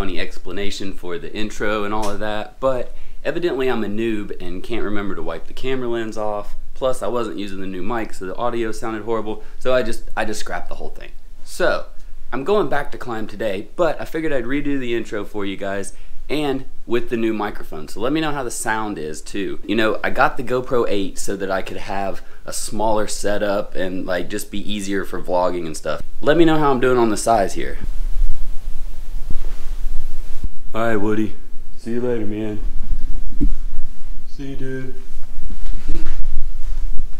funny explanation for the intro and all of that, but evidently I'm a noob and can't remember to wipe the camera lens off. Plus I wasn't using the new mic so the audio sounded horrible, so I just I just scrapped the whole thing. So, I'm going back to climb today, but I figured I'd redo the intro for you guys and with the new microphone. So let me know how the sound is too. You know, I got the GoPro 8 so that I could have a smaller setup and like just be easier for vlogging and stuff. Let me know how I'm doing on the size here. All right, Woody. See you later, man. See you, dude.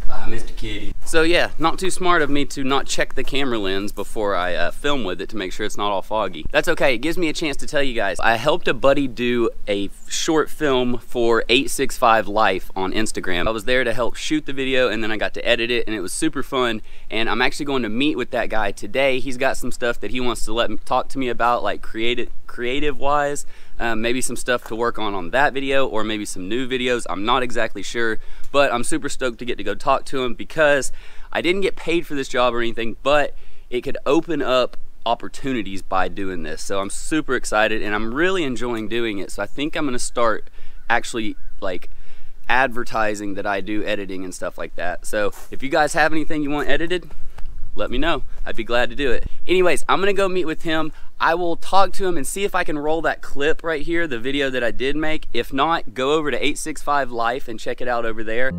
Bye, Mr. Kitty. So yeah, not too smart of me to not check the camera lens before I uh, film with it to make sure it's not all foggy. That's okay, it gives me a chance to tell you guys. I helped a buddy do a short film for 865 Life on Instagram. I was there to help shoot the video and then I got to edit it and it was super fun. And I'm actually going to meet with that guy today. He's got some stuff that he wants to let me talk to me about like creative, creative wise. Um, maybe some stuff to work on on that video or maybe some new videos. I'm not exactly sure, but I'm super stoked to get to go talk to him because I didn't get paid for this job or anything, but it could open up opportunities by doing this. So I'm super excited and I'm really enjoying doing it. So I think I'm gonna start actually like advertising that I do editing and stuff like that. So if you guys have anything you want edited, let me know. I'd be glad to do it. Anyways, I'm gonna go meet with him. I will talk to him and see if I can roll that clip right here, the video that I did make. If not, go over to 865 Life and check it out over there.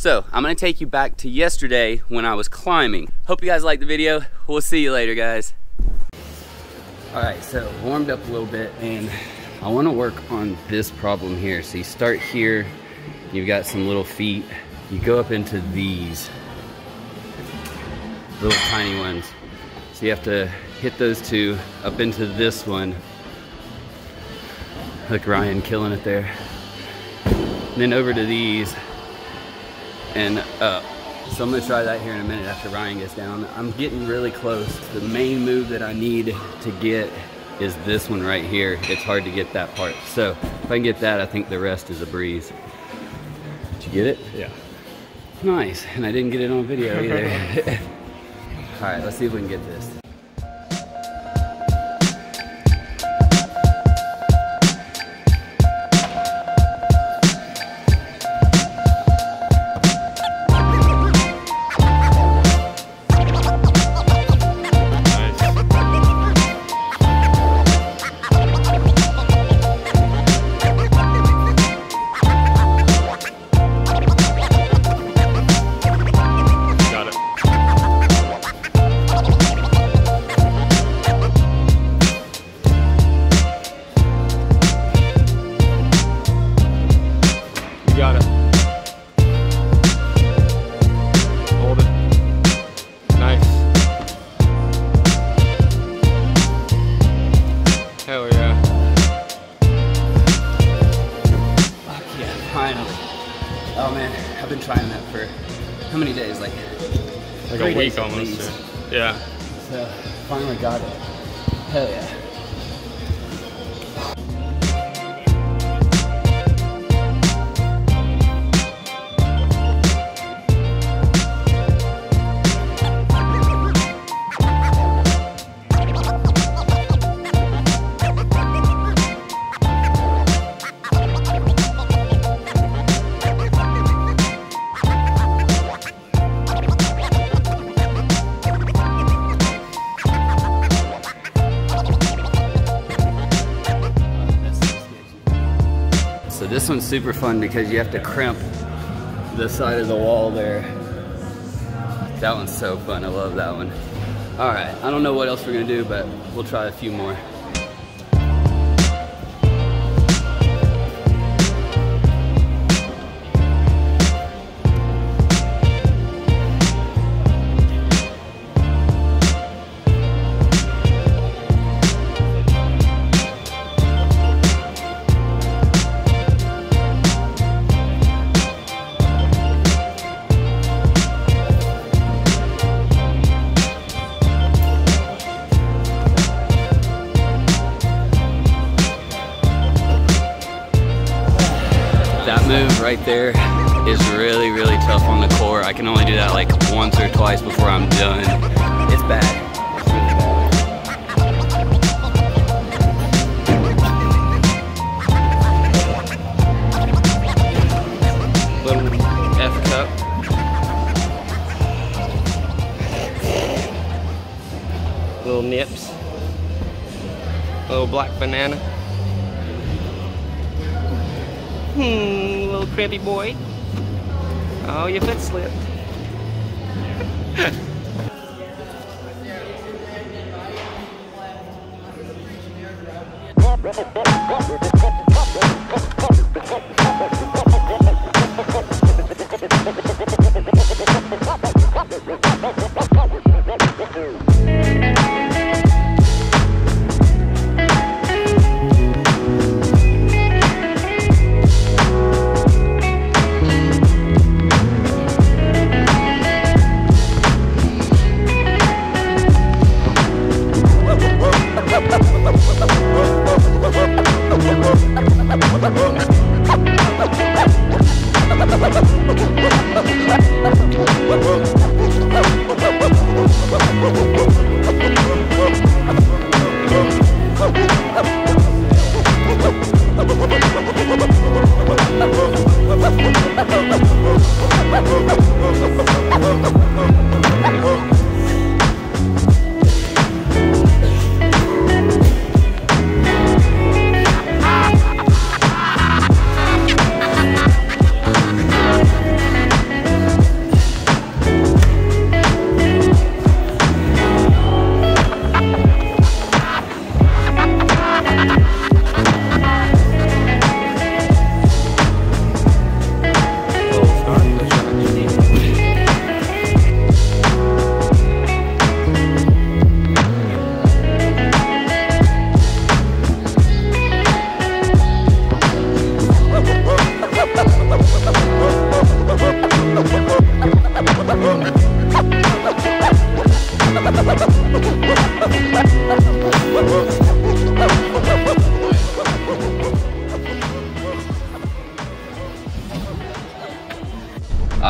So I'm gonna take you back to yesterday when I was climbing. Hope you guys liked the video. We'll see you later, guys. All right, so warmed up a little bit and I wanna work on this problem here. So you start here, you've got some little feet. You go up into these little tiny ones. So you have to hit those two up into this one. Look, Ryan killing it there. And then over to these and up. Uh, so I'm gonna try that here in a minute after Ryan gets down. I'm getting really close. The main move that I need to get is this one right here. It's hard to get that part. So if I can get that, I think the rest is a breeze. Did you get it? Yeah. Nice, and I didn't get it on video either. All right, let's see if we can get this. Like like a week almost. Yeah. So finally got it. Hell yeah. This one's super fun because you have to crimp the side of the wall there. That one's so fun, I love that one. All right, I don't know what else we're gonna do, but we'll try a few more. Right there is really, really tough on the core. I can only do that like once or twice before I'm done. It's bad. Little nips. Little black banana. Hmm, crimpy boy. Oh, your foot slipped. All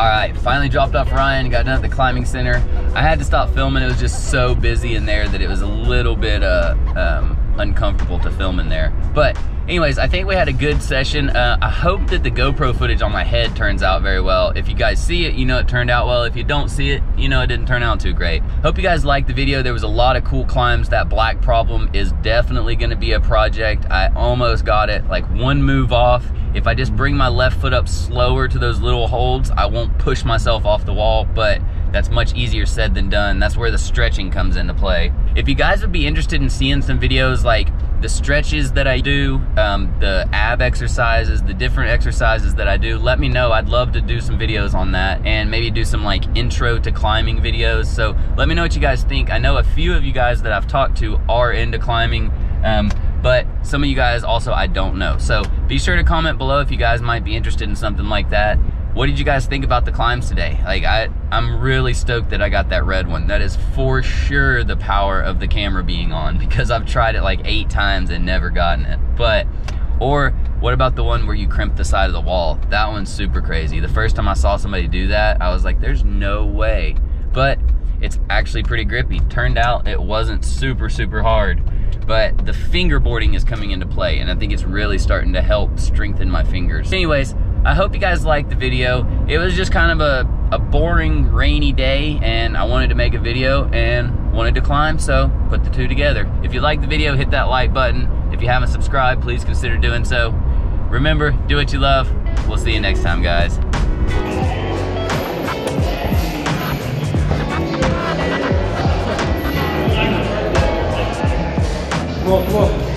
right, finally dropped off Ryan, got done at the climbing center. I had to stop filming. It was just so busy in there that it was a little bit uh, um, uncomfortable to film in there. But anyways, I think we had a good session. Uh, I hope that the GoPro footage on my head turns out very well. If you guys see it, you know it turned out well. If you don't see it, you know it didn't turn out too great. Hope you guys liked the video. There was a lot of cool climbs. That black problem is definitely gonna be a project. I almost got it, like one move off. If I just bring my left foot up slower to those little holds, I won't push myself off the wall, but that's much easier said than done. That's where the stretching comes into play. If you guys would be interested in seeing some videos like the stretches that I do, um, the ab exercises, the different exercises that I do, let me know. I'd love to do some videos on that and maybe do some like intro to climbing videos. So let me know what you guys think. I know a few of you guys that I've talked to are into climbing. Um, but some of you guys also I don't know. So be sure to comment below if you guys might be interested in something like that. What did you guys think about the climbs today? Like I, I'm really stoked that I got that red one. That is for sure the power of the camera being on because I've tried it like eight times and never gotten it. But, or what about the one where you crimp the side of the wall? That one's super crazy. The first time I saw somebody do that, I was like, there's no way. But it's actually pretty grippy. Turned out it wasn't super, super hard but the fingerboarding is coming into play and I think it's really starting to help strengthen my fingers. Anyways, I hope you guys liked the video. It was just kind of a, a boring rainy day and I wanted to make a video and wanted to climb, so put the two together. If you liked the video, hit that like button. If you haven't subscribed, please consider doing so. Remember, do what you love. We'll see you next time, guys. Come on,